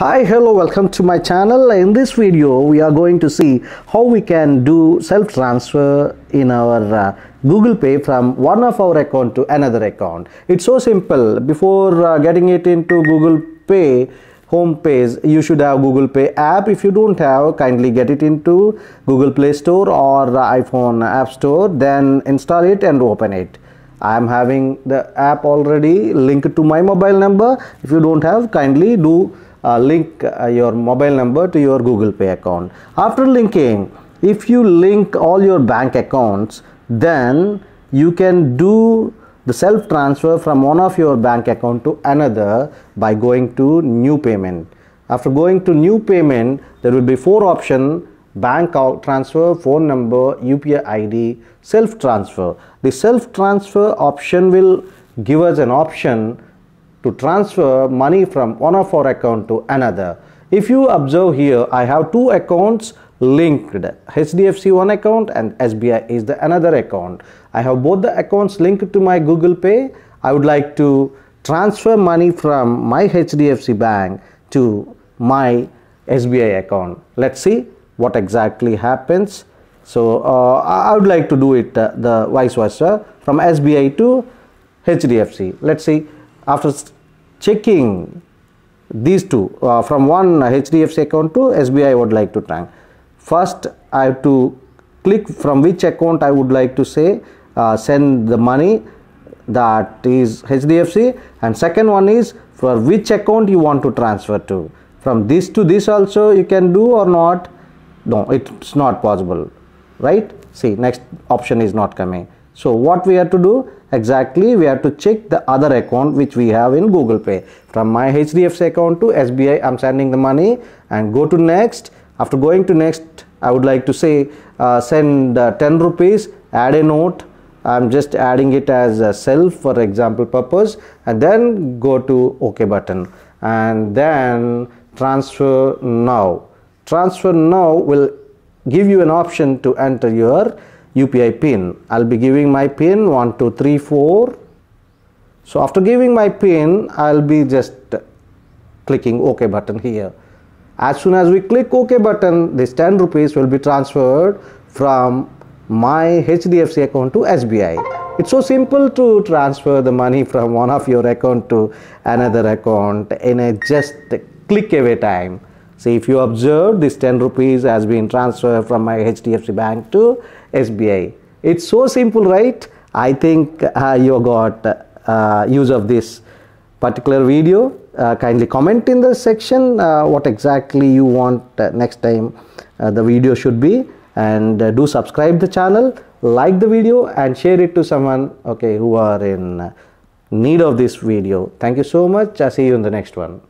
Hi, hello, welcome to my channel. In this video, we are going to see how we can do self-transfer in our uh, Google Pay from one of our account to another account. It's so simple. Before uh, getting it into Google Pay home page, you should have Google Pay app. If you don't have, kindly get it into Google Play Store or iPhone App Store. Then install it and open it. I am having the app already linked to my mobile number. If you don't have, kindly do uh, link uh, your mobile number to your Google Pay account. After linking, if you link all your bank accounts, then you can do the self transfer from one of your bank account to another by going to new payment. After going to new payment, there will be four options bank transfer, phone number, UPI ID, self transfer. The self transfer option will give us an option to transfer money from one of our account to another. If you observe here, I have two accounts linked. HDFC one account and SBI is the another account. I have both the accounts linked to my Google Pay. I would like to transfer money from my HDFC bank to my SBI account. Let's see what exactly happens. So uh, I would like to do it uh, the vice versa from SBI to HDFC. Let's see after checking these two uh, from one HDFC account to SBI I would like to track. First I have to click from which account I would like to say uh, send the money that is HDFC and second one is for which account you want to transfer to. From this to this also you can do or not? No it's not possible right? See next option is not coming. So what we have to do exactly we have to check the other account which we have in Google Pay. From my HDFC account to SBI I'm sending the money and go to next. After going to next I would like to say uh, send uh, 10 rupees add a note. I'm just adding it as a self for example purpose and then go to OK button. And then transfer now. Transfer now will give you an option to enter your UPI pin. I'll be giving my pin 1234. So after giving my pin, I'll be just clicking OK button here. As soon as we click OK button, this 10 rupees will be transferred from my HDFC account to SBI. It's so simple to transfer the money from one of your account to another account in a just click away time. See if you observe this 10 rupees has been transferred from my HDFC bank to SBI. It's so simple, right? I think uh, you got uh, use of this particular video. Uh, kindly comment in the section uh, what exactly you want uh, next time uh, the video should be and do subscribe the channel like the video and share it to someone okay who are in need of this video thank you so much i'll see you in the next one